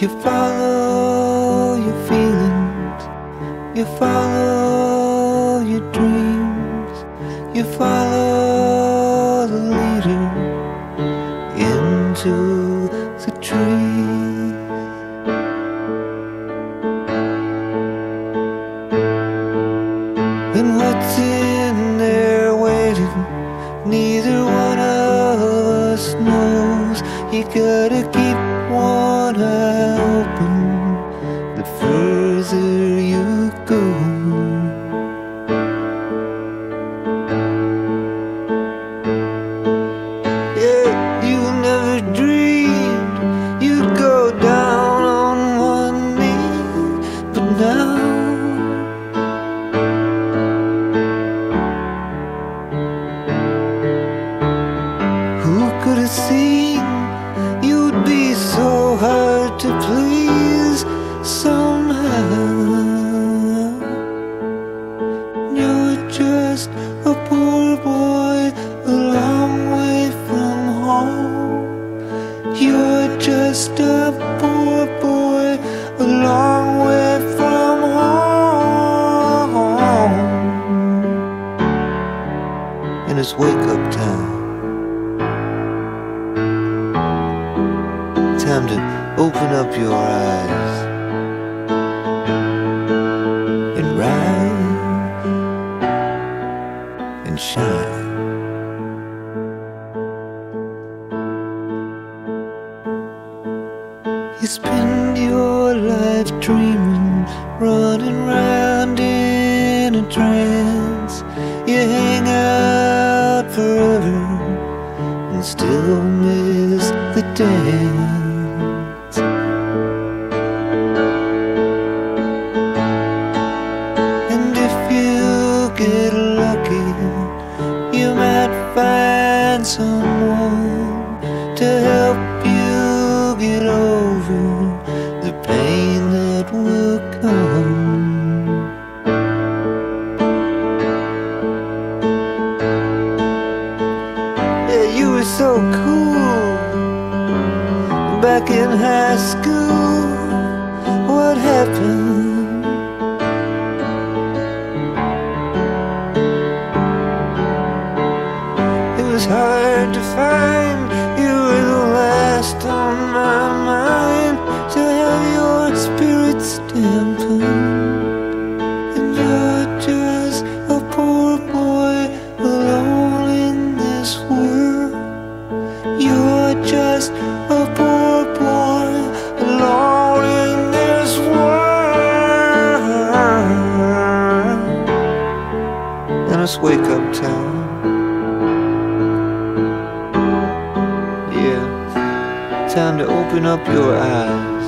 You follow your feelings, you follow your dreams, you follow the leader into the trees. Then what's it? You're just a poor boy a long way from home. And it's wake up time. Time to open up your eyes You spend your life dreaming, running round in a trance. You hang out forever and still miss the dance. So cool back in high school. What happened? It was hard to find. You were the last on my mind just a poor boy alone in this world. And it's wake up time. Yeah, time to open up your eyes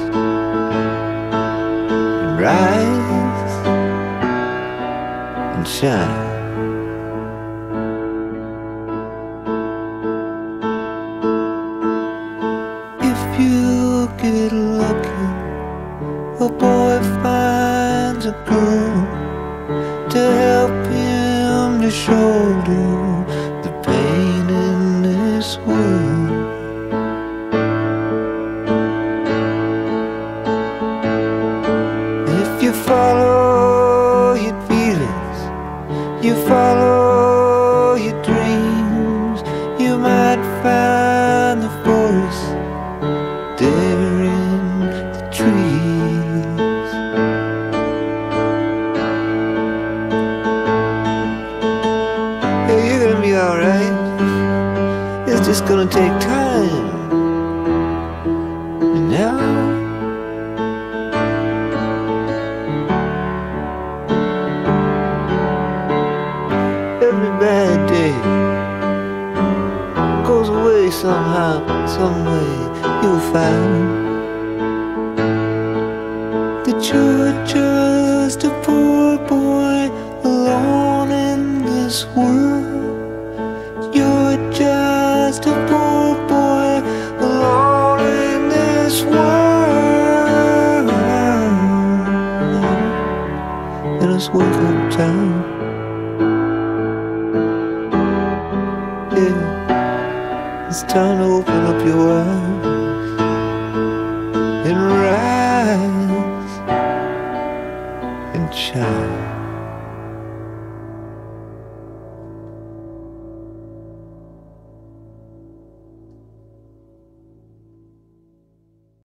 and rise and shine. Get lucky, a boy finds a girl to help him to shoulder the pain in this world. If you follow your feelings, you follow gonna take time. And now. Every bad day goes away somehow, some way. You'll find that you're just And it's time. Yeah, it's time to open up your eyes and rise and shine.